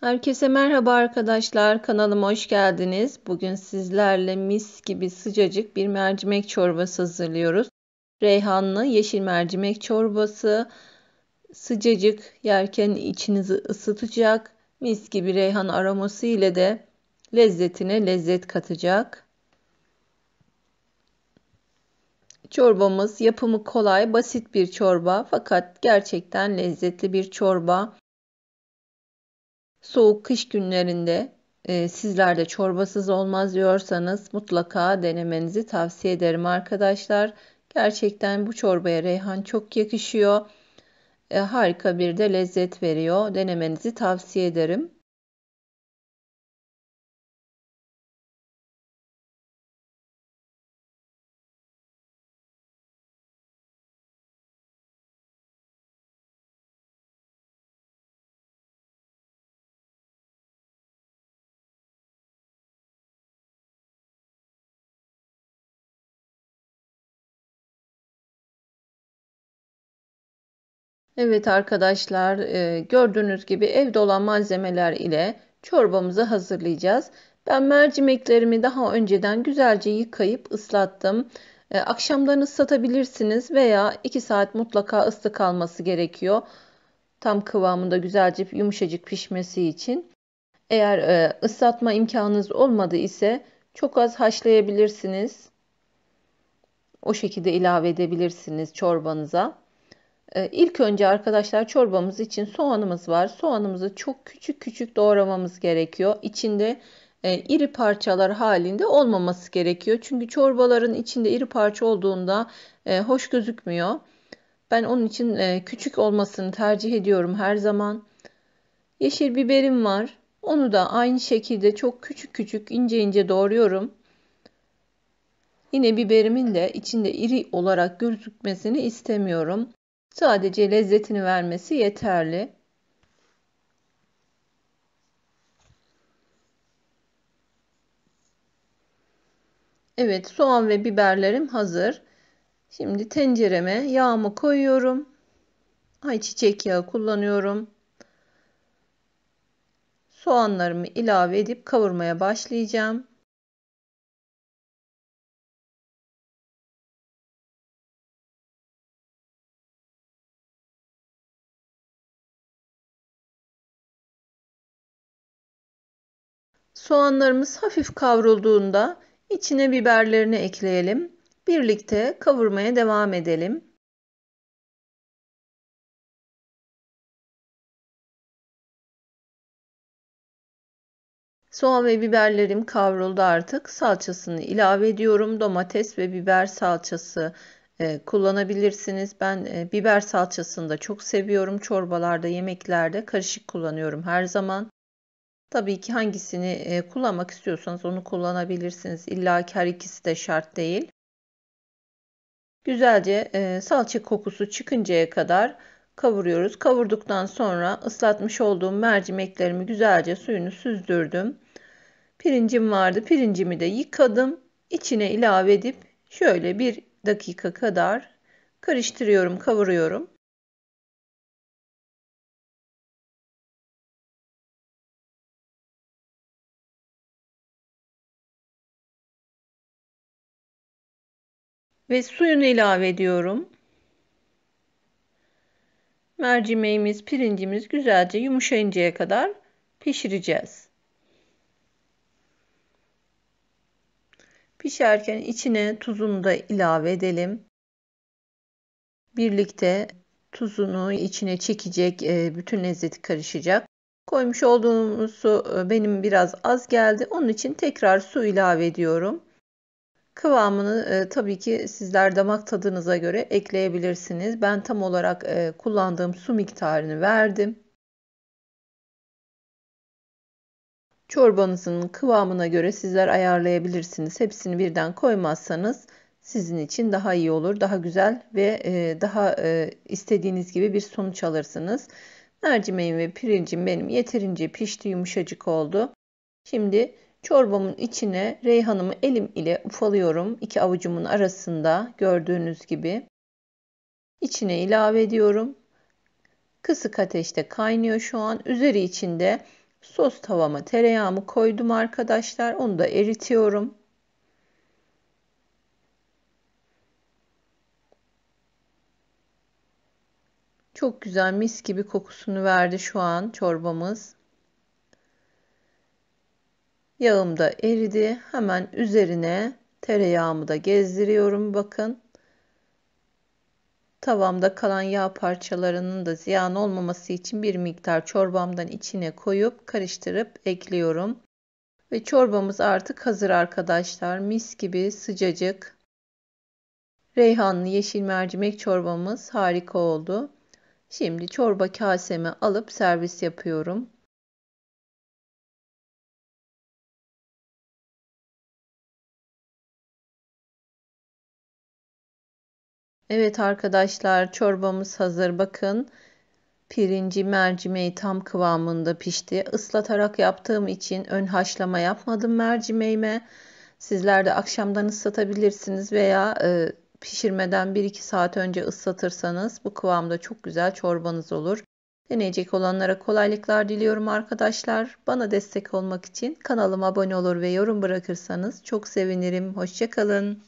Herkese merhaba arkadaşlar. Kanalıma hoş geldiniz. Bugün sizlerle mis gibi sıcacık bir mercimek çorbası hazırlıyoruz. Reyhanlı yeşil mercimek çorbası. Sıcacık yerken içinizi ısıtacak. Mis gibi reyhan aroması ile de lezzetine lezzet katacak. Çorbamız yapımı kolay, basit bir çorba fakat gerçekten lezzetli bir çorba soğuk kış günlerinde e, sizler de çorbasız olmaz diyorsanız mutlaka denemenizi tavsiye ederim arkadaşlar. Gerçekten bu çorbaya reyhan çok yakışıyor. E, harika bir de lezzet veriyor. Denemenizi tavsiye ederim. Evet arkadaşlar e, gördüğünüz gibi evde olan malzemeler ile çorbamızı hazırlayacağız. Ben mercimeklerimi daha önceden güzelce yıkayıp ıslattım. E, akşamdan ıslatabilirsiniz veya 2 saat mutlaka ıslı kalması gerekiyor. Tam kıvamında güzelce yumuşacık pişmesi için. Eğer e, ıslatma imkanınız olmadı ise çok az haşlayabilirsiniz. O şekilde ilave edebilirsiniz çorbanıza. Ee, ilk önce arkadaşlar çorbamız için soğanımız var. Soğanımızı çok küçük küçük doğramamız gerekiyor. İçinde e, iri parçalar halinde olmaması gerekiyor. Çünkü çorbaların içinde iri parça olduğunda e, hoş gözükmüyor. Ben onun için e, küçük olmasını tercih ediyorum her zaman. Yeşil biberim var. Onu da aynı şekilde çok küçük küçük ince ince doğruyorum. Yine biberimin de içinde iri olarak gözükmesini istemiyorum. Sadece lezzetini vermesi yeterli. Evet, soğan ve biberlerim hazır. Şimdi tencereme yağımı koyuyorum. Ayçiçek yağı kullanıyorum. Soğanlarımı ilave edip kavurmaya başlayacağım. Soğanlarımız hafif kavrulduğunda içine biberlerini ekleyelim. Birlikte kavurmaya devam edelim. Soğan ve biberlerim kavruldu artık. Salçasını ilave ediyorum. Domates ve biber salçası e, kullanabilirsiniz. Ben e, biber salçasını da çok seviyorum. Çorbalarda, yemeklerde karışık kullanıyorum her zaman. Tabii ki hangisini e, kullanmak istiyorsanız onu kullanabilirsiniz. İlla ki her ikisi de şart değil. Güzelce e, salça kokusu çıkıncaya kadar kavuruyoruz. Kavurduktan sonra ıslatmış olduğum mercimeklerimi güzelce suyunu süzdürdüm. Pirincim vardı. Pirincimi de yıkadım. İçine ilave edip şöyle bir dakika kadar karıştırıyorum, kavuruyorum. Ve suyunu ilave ediyorum. Mercimeğimiz, pirincimiz güzelce yumuşayıncaya kadar pişireceğiz. Pişerken içine tuzunu da ilave edelim. Birlikte tuzunu içine çekecek, e, bütün lezzeti karışacak. Koymuş olduğumuz su e, benim biraz az geldi. Onun için tekrar su ilave ediyorum. Kıvamını e, tabii ki sizler damak tadınıza göre ekleyebilirsiniz. Ben tam olarak e, kullandığım su miktarını verdim. Çorbanızın kıvamına göre sizler ayarlayabilirsiniz. Hepsini birden koymazsanız sizin için daha iyi olur, daha güzel ve e, daha e, istediğiniz gibi bir sonuç alırsınız. Mercimeğim ve pirincim benim yeterince pişti, yumuşacık oldu. Şimdi Çorbamın içine reyhanımı elim ile ufalıyorum. iki avucumun arasında gördüğünüz gibi. İçine ilave ediyorum. Kısık ateşte kaynıyor şu an. Üzeri içinde Sos tavama tereyağımı koydum arkadaşlar. Onu da eritiyorum. Çok güzel mis gibi kokusunu verdi şu an çorbamız. Yağım da eridi. Hemen üzerine tereyağımı da gezdiriyorum bakın. Tavamda kalan yağ parçalarının da ziyan olmaması için bir miktar çorbamdan içine koyup karıştırıp ekliyorum. Ve çorbamız artık hazır arkadaşlar. Mis gibi sıcacık. Reyhanlı yeşil mercimek çorbamız harika oldu. Şimdi çorba kasemi alıp servis yapıyorum. Evet arkadaşlar çorbamız hazır. Bakın pirinci mercimeği tam kıvamında pişti. Islatarak yaptığım için ön haşlama yapmadım mercimeğime. Sizler de akşamdan ıslatabilirsiniz veya e, pişirmeden 1-2 saat önce ıslatırsanız bu kıvamda çok güzel çorbanız olur. Deneyecek olanlara kolaylıklar diliyorum arkadaşlar. Bana destek olmak için kanalıma abone olur ve yorum bırakırsanız çok sevinirim. Hoşçakalın.